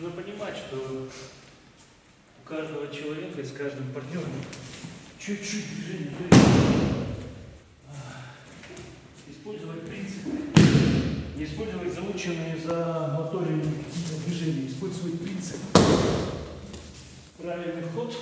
нужно понимать, что у каждого человека и с каждым партнером чуть-чуть движение. то есть, Использовать принцип, не использовать заученные за моторием движения, использовать принцип. Правильный ход.